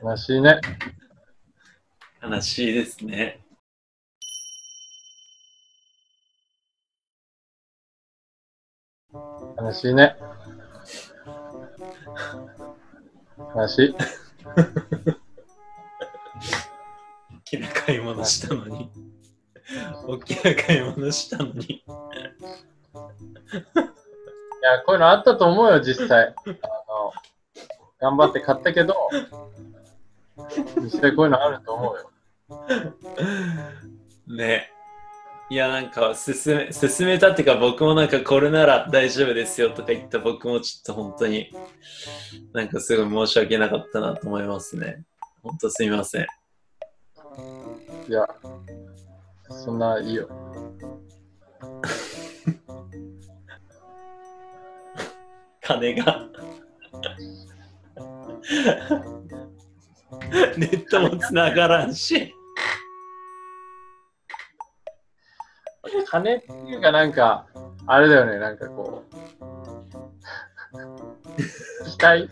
悲しいね。悲しいですね。悲しいね。悲しい。大きな買い物したのに。大きな買い物したのに。いや、こういうのあったと思うよ、実際。あの、頑張って買ったけど、実際こういうのあると思うよ。ね。いや、なんか、進め、進めたっていうか、僕もなんか、これなら大丈夫ですよとか言った僕もちょっと本当に、なんかすごい申し訳なかったなと思いますね。本当すみません。いや、そんないいよ。金が。ネットもつながらんし。金っていうかなんか、あれだよね、なんかこう。期待期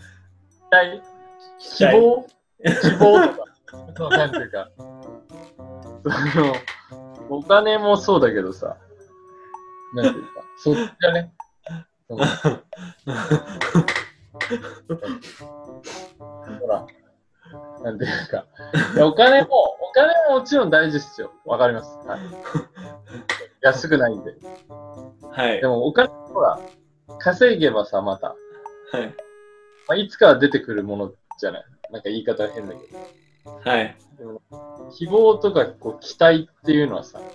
待希望希望とか。そうなんていうか。その、お金もそうだけどさ。なんていうか、そっちだね。ほら、なんていうか。お金も、お金ももちろん大事っすよ。わかります。はい、安くないんで。はいで。もお金ほら、稼げばさ、また、はい。まあ、いつかは出てくるものじゃない。なんか言い方は変だけど。はい。でも希望とかこう期待っていうのはさ、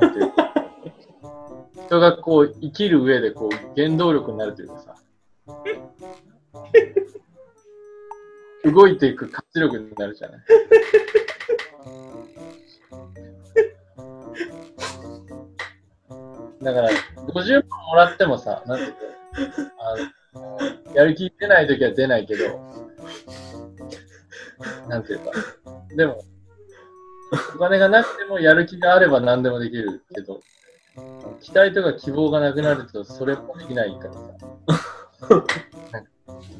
なんていうか人がこう生きる上でこう原動力になるというかさ、動いていく活力になるじゃない。だから、50万もらってもさ、なんていうか、あのやる気出ないときは出ないけど、なんていうか、でも、お金がなくてもやる気があれば何でもできるけど、期待とか希望がなくなるとそれもできないからさ、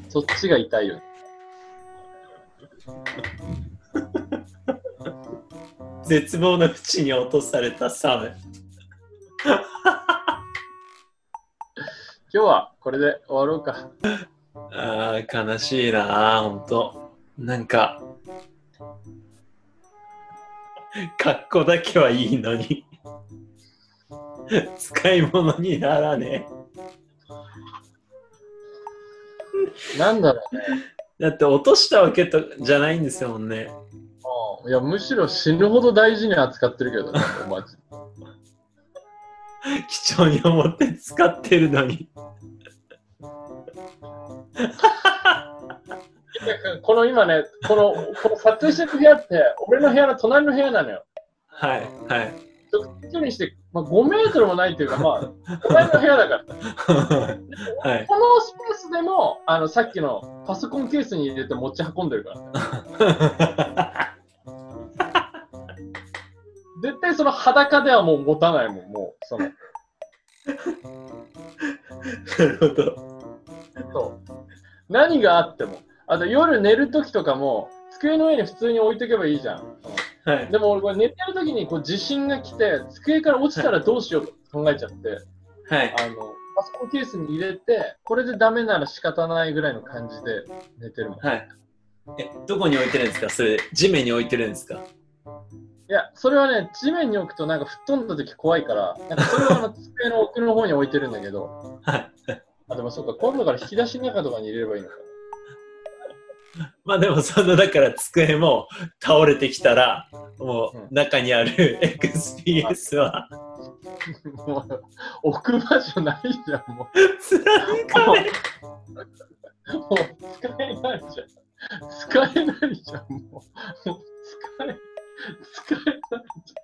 そっちが痛いよね。絶望の淵に落とされたサム。今日はこれで終わろうか。ああ、悲しいなあ、ほんと。なんか、格好だけはいいのに、使い物にならねなんだろうね。え。だって落としたわけとじゃないんですよもんね。うんいや、むしろ死ぬほど大事に扱ってるけどね、マジ。貴重に思って使ってるのに。この今ね、この、この撮影してる部屋って、俺の部屋の隣の部屋なのよ。はい、はい。距離にして、まあ、5メートルもないっていうか、まあ、隣の部屋だから。はい。このスペースでも、あの、さっきのパソコンケースに入れて持ち運んでるから。絶対その裸ではもう持たないもん、もう。その、なるほど。そう。何があっても。あと夜寝るときとかも、机の上に普通に置いとけばいいじゃん。はい。でも俺これ寝てるときにこう地震が来て、机から落ちたらどうしようと考えちゃって、はい。あの、パソコンケースに入れて、これでダメなら仕方ないぐらいの感じで寝てるもん。はい。え、どこに置いてるんですか？それ、地面に置いてるんですか？いや、それはね、地面に置くとなんか吹っ飛んだとき怖いから、なんかそれはあの 机の奥の方に置いてるんだけど、はい。あ、でもそうか、今度から引き出しの中とかに入れればいいのかまあでも、その、だから机も倒れてきたら、もう中にある XPS は、な。もう、置く場所ないじゃん、も貫かれ。もう使えないじゃん。使えないじゃん、もう。もう使え、使えないじ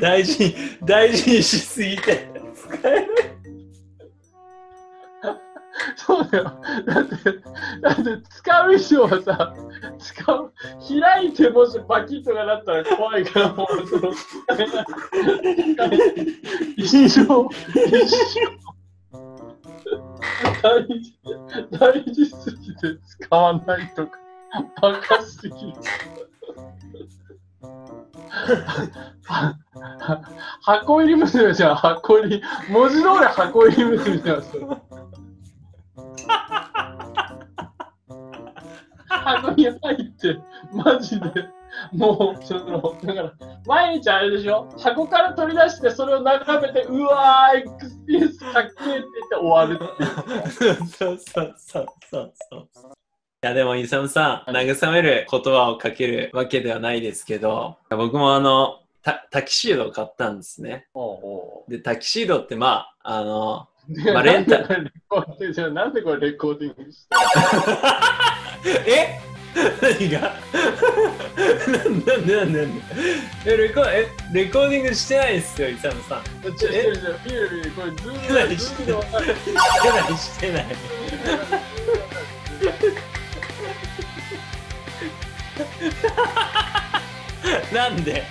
大事に、大事にしすぎて、使えない。そうだよ。だって、だって使う以上はさ、使う、開いてもしバキッとかなったら怖いから、もうその、一生、一生。大事、大事すぎて使わないとか、バカすぎる。箱入り娘じゃん、箱入り。文字通り箱入り娘じゃん、それ。箱に入って、マジで。もう、その、だから、毎日あれでしょ？箱から取り出して、それを眺めて、うわー、XPS かっけーって言って終わるっていう。そうそうそうそうそう。いやでも、イサムさん、慰める言葉をかけるわけではないですけど、僕もあの、タタキシードを買ったんですね。おうおうで、タキシードってまあ、あの、でまあレンタなんでこれレコーディングじゃあなんでこれレコーディングしたえ何がなんでなんでなんえレコえレコーディングしてないですよ、イサムさん。のちょこれズーム何でズームでわかる。してない、してない。なんで